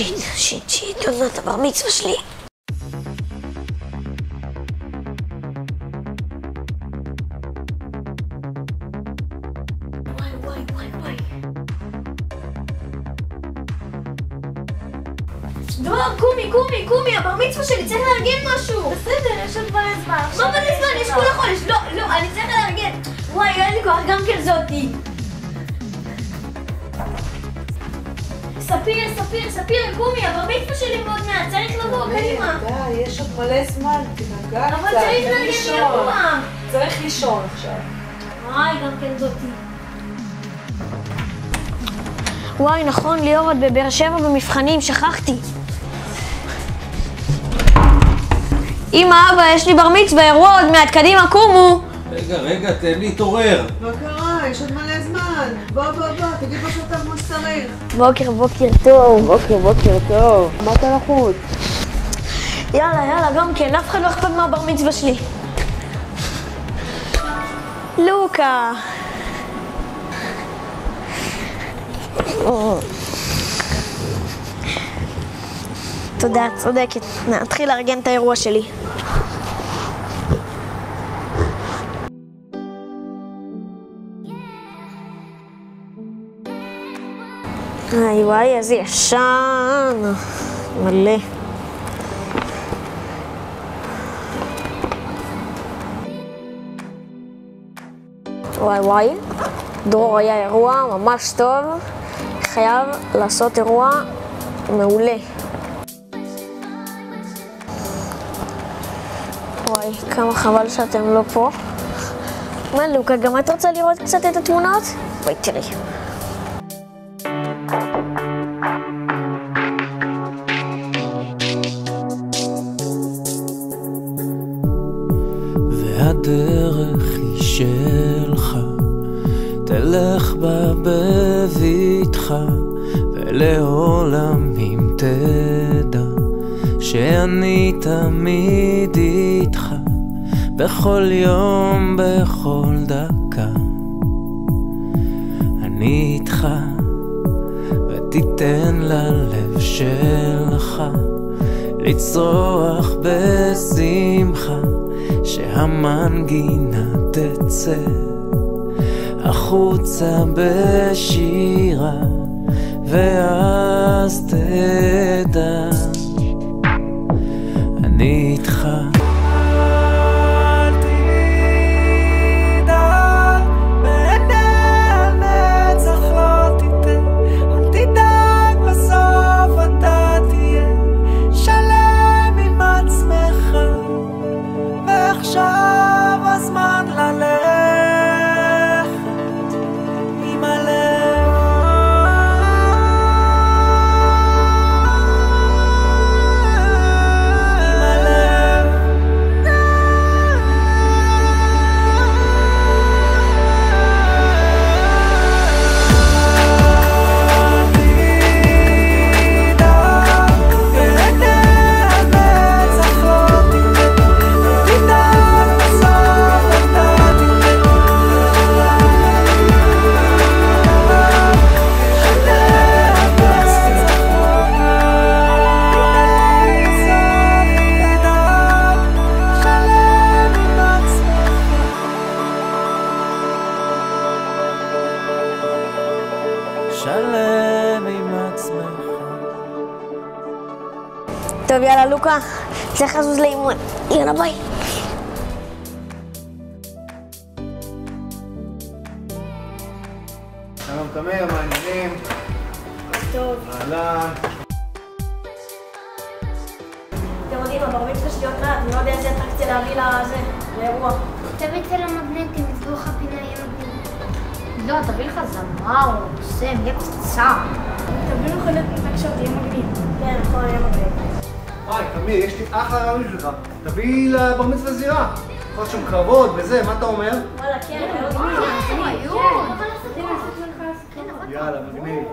שיט, שיט, שיט, עוד מעט הבר מצווה שלי. דור, קומי, קומי, קומי, הבר מצווה שלי, צריך לארגן משהו. בסדר, יש עוד מלא זמן. מה מלא זמן? יש כולה חודש. לא, לא, אני צריכה לארגן. וואי, אין לי כוח, גם כן זאתי. ספיר, ספיר, ספיר, קומי, הבר מצווה שלי מאוד מעט, צריך לבוא, קדימה. די, יש עוד מלא זמן, תירגע קצת. אבל צריך לישון. אירוע. צריך לישון עכשיו. וואי, גם כן זאתי. וואי, נכון, ליאור, את בבאר שבע במבחנים, שכחתי. אמא, אבא, יש לי בר מצווה, אירוע עוד מעט, קדימה, קומו. רגע, רגע, תן לי להתעורר. מה קרה? יש עוד מלא זמן. בוא, בוא, בוא, תגיד משהו טוב כמו שצריך. בוקר, בוקר טוב. בוקר, בוקר טוב. מה אתה לחוץ? יאללה, יאללה, גם כן, אף אחד לא אכפת מהבר מצווה שלי. לוקה. תודה, צודקת. נתחיל לארגן את האירוע שלי. וואי וואי, איזה ישן. מלא. וואי וואי, דרור היה אירוע ממש טוב, חייב לעשות אירוע מעולה. וואי, כמה חבל שאתם לא פה. מה, לוקה, גם את רוצה לראות קצת את התמונות? בואי תראי. תלך בה בבטחה, ולעולם אם תדע, שאני תמיד איתך, בכל יום, בכל דקה. אני איתך, ותיתן ללב שלך לצרוח בשמחה, שהמנגינה תצא החוצה בשירה, ואז תדע, אני איתך. יאללה, לוקה, צריך לזוז לאימון. יאללה, ביי. שלום תמיר, מה העניינים? טוב. אהלן. אתם יודעים, הבר מצווה שלי עוד מעט, אני לא יודע איזה אטרקציה להביא לזה, לאירוע. תביא את המגנטים, יסגרו לך פינה, יהיה מגניב. לא, תביא לך זמר או קוסם, יהיה פצצה. תביאו מכוניות מתנגשות, יהיה מגניב. כן, נכון, יהיה מגניב. היי, תמיר, יש לי אחלה רעיון בשבילך. תביא לבר מצווה זירה. יכול להיות שם קרבות וזה, מה אתה אומר? וואלה, כן, מאוד היו. יאללה, מגניב.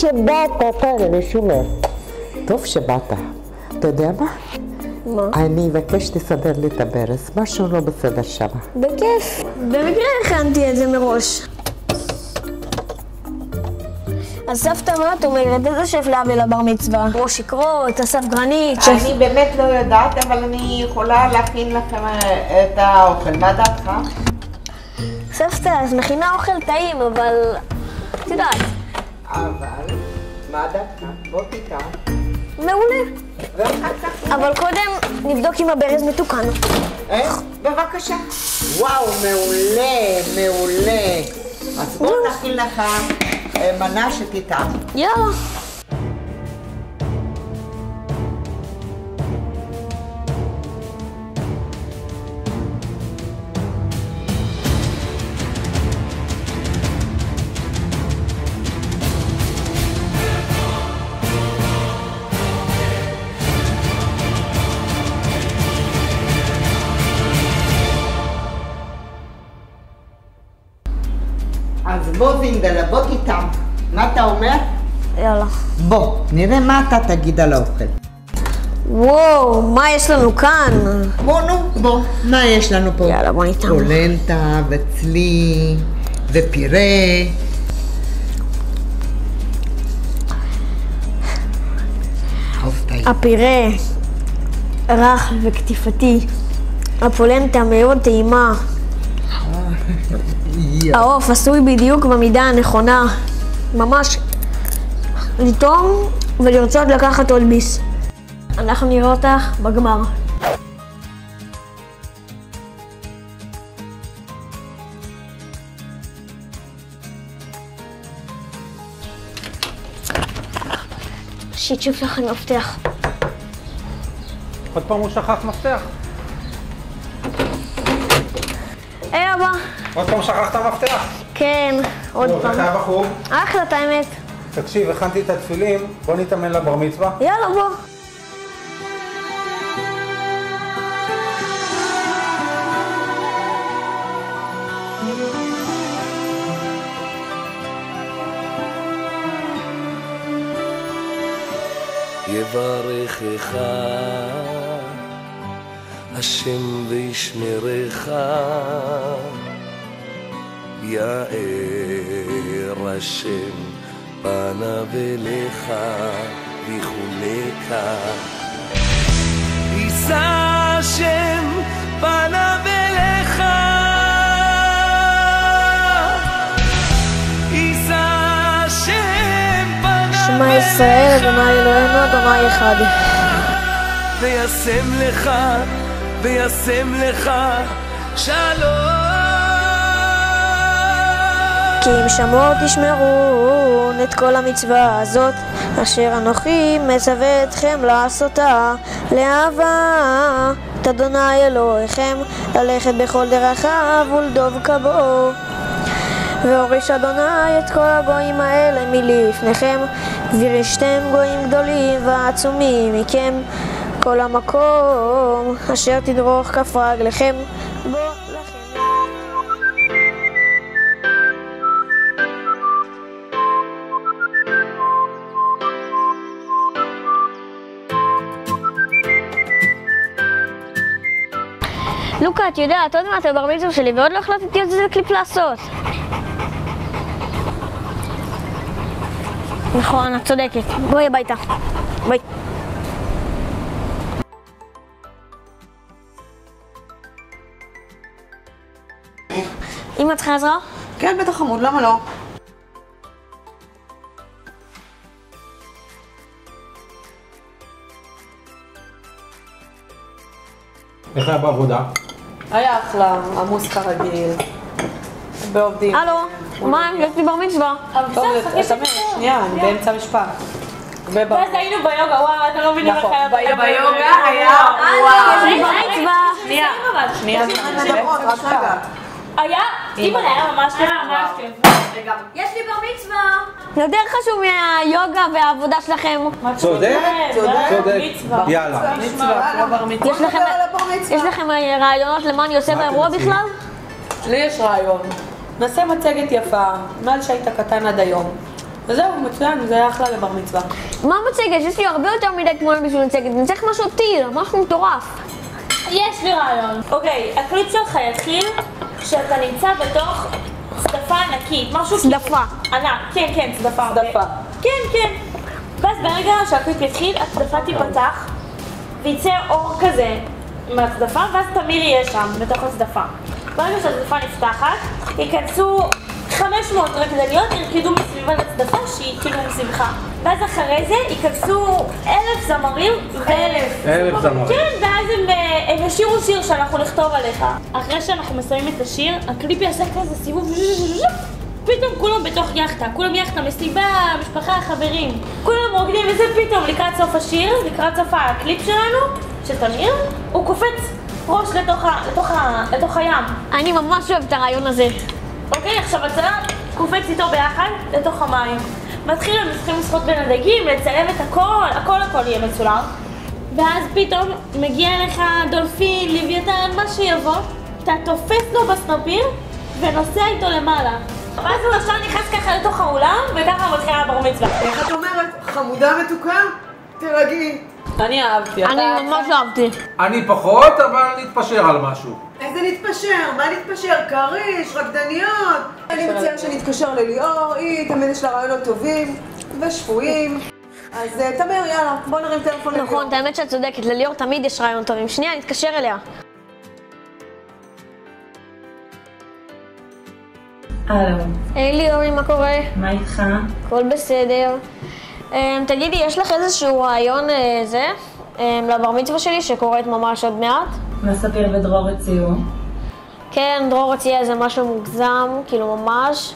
שבאת, טל, אני שומר. טוב שבאת. אתה יודע מה? מה? אני אבקש שתסדר לי את הברז, משהו לא בסדר שם. בכיף. במקרה הכנתי את זה מראש. אז סבתא מה את אומרת? איזה שף להביא לבר מצווה? כמו שקרות, אסף גרנית, שף... אני באמת לא יודעת, אבל אני יכולה להכין לכם אה, את האוכל. מה דעתך? סבתא, את מכינה אוכל טעים, אבל... את יודעת, אבל, מה דעתך? בוא תיקח. מעולה. ואחר כך... אבל קודם נבדוק אם הברז מתוקן. אה? בבקשה. וואו, מעולה, מעולה. אז בוא נכין לך אה, מנה שתטעם. יאללה. בוא זינדלה, בוא תטעם. מה אתה אומר? יאללה. בוא, נראה מה אתה תגיד על האוכל. וואו, מה יש לנו כאן? בוא נו, בוא, מה יש לנו פה? יאללה, בוא נטעם. פולנטה וצלי ופירה. הפירה רך וקטיפתי. הפולנטה מאוד טעימה. העוף עשוי בדיוק במידה הנכונה. ממש לטעום ולרצות לקחת עוד ביס. אנחנו נראה אותך בגמר. שיתשוף לכם מפתח. עוד פעם הוא שכח מפתח. היי אבא. עוד פעם שכחת מפתח. כן, עוד איך פעם. היה בחור? אחלה, את האמת. תקשיב, הכנתי את התפילים, בוא נתאמן לבר מצווה. יאללה, בוא. יברכך השם וישמרך יאר השם פניו אליך ויחונך יישא השם פניו אליך יישא השם פניו שמע ישראל, אדוני אלוהינו, אדוני אחד. וישם לך, וישם לך שלום. כי אם שמור תשמרו את כל המצווה הזאת, אשר אנוכי מצווה אתכם לעשותה, לאהבה את אדוני אלוהיכם, ללכת בכל דרכיו ולדוב כבו. והוריש אדוני את כל הגויים האלה מלפניכם, וירשתם גויים גדולים ועצומים מכם, כל המקום אשר תדרוך כף רגליכם לוקה, את יודעת, עוד מעט הבר מצווה שלי ועוד לא החלטתי איזה קליפ לעשות. נכון, את צודקת. בואי הביתה. ביי. אמא צריכה עזרה? כן, בטח חמוד, למה לא? איך היה בעבודה? היה אחלה, עמוס כרגיל. בעובדים. הלו, מה, יש לי בר מצווה. טוב, תמר, שנייה, אני באמצע המשפט. ואז היינו ביוגה, וואו, אתם לא מבינים איך נכון, היה ביוגה ביוגה היה, אה, וואו. יש לי בר מצווה. שנייה, שנייה. מדברות, רק רגע. היה, היה ממש כיף, ממש כיף. יש לי בר מצווה. יותר חשוב מהיוגה והעבודה שלכם. צודק? צודק. יאללה. מצווה, בר מצווה. יש לכם- אה, רעיונות למה אני עושה באירוע? בכלל? לי יש רעיון. נעשה מצגת יפה, מאז שהיית קטן עד היום. וזהו, מצוין, זה היה אחלה לבר מצווה. מה מצגת? יש לי הרבה יותר מדי תמונות בשביל מצגת. אני צריך משהו טיל, משהו מטורף. יש לי רעיון. אוקיי, הקליפ שלך יתחיל כשאתה נמצא בתוך צדפה ענקית, משהו צדפה. ענק, כן, כן, צדפה. צדפה. כן, כן. ואז ברגע שהקליפ יתחיל, הצדפה תיפתח, ויצא אור כזה מהצדפה, ואז תמיר יהיה שם, בתוך הצדפה. ברגע שהצדפה נפתחת, ייכנסו 500 רקדניות, ירקדו מסביב על הצדפה שהיא כאילו מסביבך. ואז אחרי זה ייכנסו אלף זמרים ואלף. אלף זמרים. כן, ואז הם, אה, הם ישירו שיר שאנחנו נכתוב עליך. אחרי שאנחנו מסיימים את השיר, הקליפ יעשה כזה סיבוב פתאום כולם בתוך יאכטה, כולם יאכטה, מסיבה, משפחה, חברים. כולם רוקדים וזה פתאום לקראת סוף השיר, לקראת סוף הקליפ שלנו, של תמיר, הוא קופץ ראש לתוך, לתוך, לתוך הים. אני ממש אוהבת את הרעיון הזה. אוקיי, עכשיו הצלם קופץ איתו ביחד לתוך המים. מתחיל הם צריכים לשחות בין הדגים, לצלם את הכל, הכל הכל יהיה מצולם. ואז פתאום מגיע לך דולפין, לוויתן, מה שיבוא, אתה תופס לו בסנפיר ונוסע איתו למעלה. ואז הוא עכשיו נכנס ככה לתוך האולם, וככה מתחילה הבר מצווה. איך את אומרת? חמודה מתוקה? תירגעי. אני אהבתי. אני ממש אהבתי. אני פחות, אבל נתפשר על משהו. איזה נתפשר? מה נתפשר? כריש, רקדניות. אני מציעה שנתקשר לליאור, היא תמיד יש לה רעיונות טובים ושפויים. אז אה, תמר, יאללה, בוא נרים טלפון לליאור. נכון, את האמת שאת צודקת, לליאור תמיד יש רעיון טובים. שנייה, נתקשר אליה. הלו, היי ליאורי, מה קורה? מה איתך? הכל בסדר. אמ, תגידי, יש לך איזשהו רעיון אה, זה? אמ, לבר מצווה שלי שקורית ממש עוד מעט? מה ספיר ודרור הציעו? כן, דרור הציע איזה משהו מוגזם, כאילו ממש,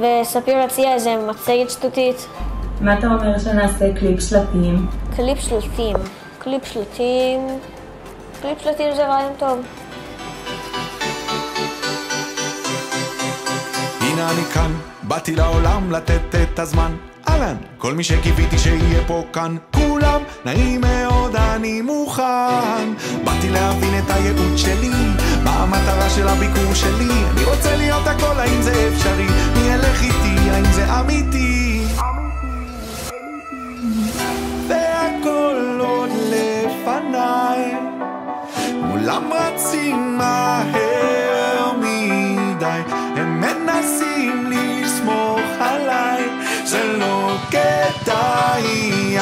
וספיר הציע איזה מצגת שטותית. מה אתה אומר שנעשה קליפ שלטים? קליפ שלטים. קליפ שלטים... קליפ שלטים זה רעיון טוב. הנה אני כאן, באתי לעולם לתת את הזמן. אהלן, כל מי שקיוויתי שיהיה פה כאן, כולם נעים מאוד, אני מוכן. באתי להבין את הייעוד שלי, מה המטרה של הביקור שלי. אני רוצה להיות הכל, האם זה אפשרי? מי ילך איתי, האם זה אמיתי? והכל עוד לפניי, כולם רצים מהר מדי, הם מנסים לסמוך עליי, זה לא כדאי,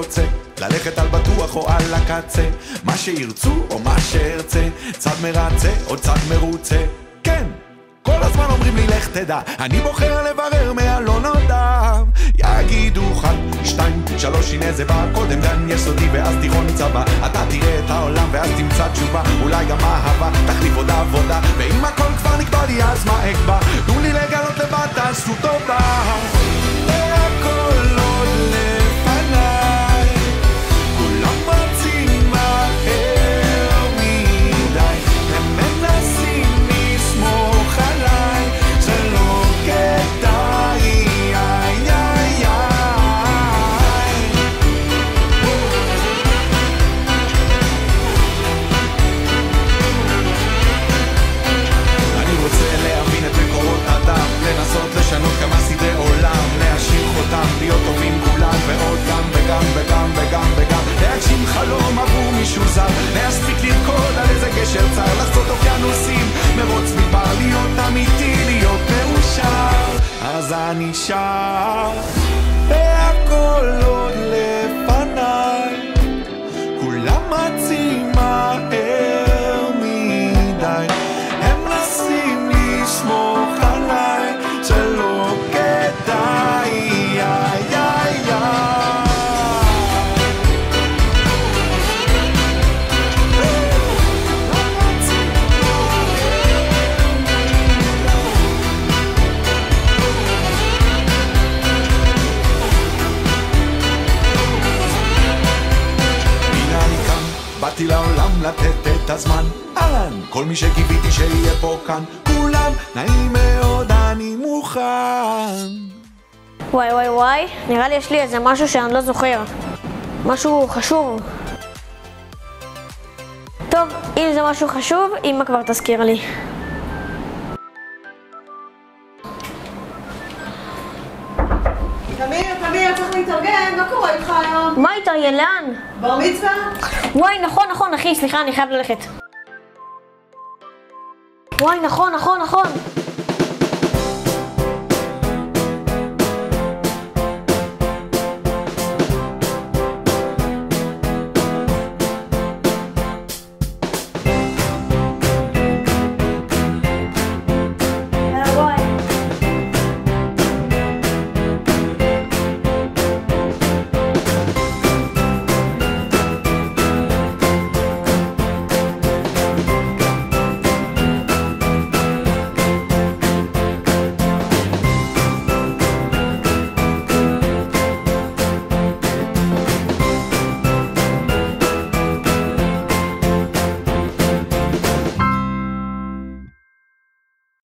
רוצה. ללכת על בטוח או על הקצה. מה שירצו או מה שארצה. צד מרצה או צד מרוצה. כן כל הזמן אומרים לי לך תדע אני בוחר לברר מהלא נודע. יגידו אחד, שתיים, שלוש הנה זה בא קודם גן יסודי ואז תיכון צבא. אתה תראה את העולם ואז תמצא תשובה. אולי גם אהבה תחליף עוד עבודה. ואם הכל כבר נקבע לי אז מה אקבע? תנו לי לגלות לבד חותם, להיות טובים כולם ועוד גם וגם וגם וגם וגם. להגשים חלום עבור מישהו זר להספיק לרקוד על איזה גשר צר לחצות אוקיינוסים מרוץ מדבר להיות אמיתי להיות מאושר. אז אני שר והכל עוד לפניי. כולם רצים הזמן. אהלן, כל מי שקיוויתי שיהיה פה כאן, כולם נעים מאוד, אני מוכן. וואי וואי וואי, נראה לי יש לי איזה משהו שאני לא זוכר. משהו חשוב. טוב, אם זה משהו חשוב, אמא כבר תזכיר לי. תמיר, תמיר, צריך להתארגן, מה קורה איתך היום? מה התארגן? לאן? בר מצווה? וואי, נכון, נכון, אחי, סליחה, אני חייב ללכת. וואי, נכון, נכון, נכון.